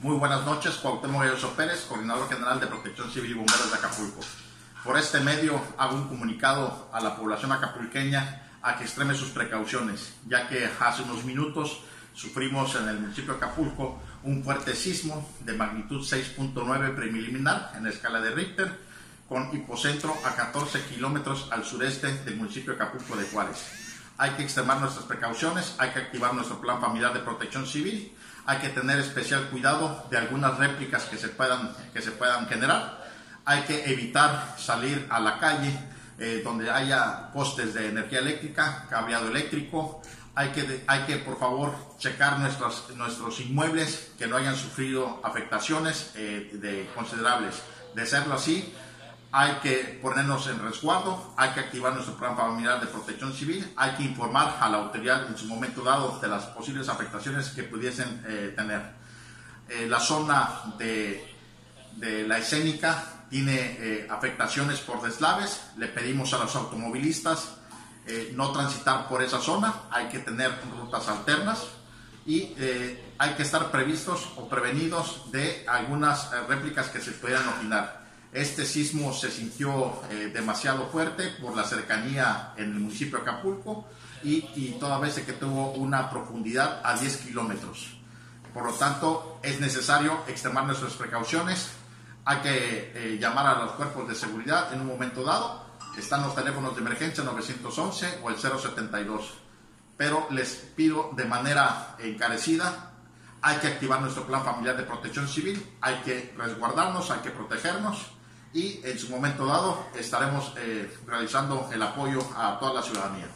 Muy buenas noches, Cuauhtémoc Galloso Pérez, Coordinador General de Protección Civil y Bomberos de Acapulco. Por este medio hago un comunicado a la población acapulqueña a que extreme sus precauciones, ya que hace unos minutos sufrimos en el municipio de Acapulco un fuerte sismo de magnitud 6.9 preliminar en la escala de Richter, con hipocentro a 14 kilómetros al sureste del municipio de Acapulco de Juárez hay que extremar nuestras precauciones, hay que activar nuestro plan familiar de protección civil, hay que tener especial cuidado de algunas réplicas que se puedan, que se puedan generar, hay que evitar salir a la calle eh, donde haya postes de energía eléctrica, cableado eléctrico, hay que, hay que por favor checar nuestros, nuestros inmuebles que no hayan sufrido afectaciones eh, de considerables. De serlo así, hay que ponernos en resguardo, hay que activar nuestro plan familiar de protección civil, hay que informar a la autoridad en su momento dado de las posibles afectaciones que pudiesen eh, tener. Eh, la zona de, de, la escénica tiene eh, afectaciones por deslaves, le pedimos a los automovilistas no transitar por esa zona, hay que tener rutas alternas y hay que estar previstos o prevenidos de algunas réplicas que se puedan originar. Este sismo se sintió eh, demasiado fuerte por la cercanía en el municipio de Acapulco y, toda vez que tuvo una profundidad a 10 kilómetros. Por lo tanto, es necesario extremar nuestras precauciones. Hay que eh, llamar a los cuerpos de seguridad en un momento dado. Están los teléfonos de emergencia 911 o el 072. Pero les pido de manera encarecida hay que activar nuestro plan familiar de protección civil, hay que resguardarnos, hay que protegernos y en su momento dado estaremos eh, realizando el apoyo a toda la ciudadanía.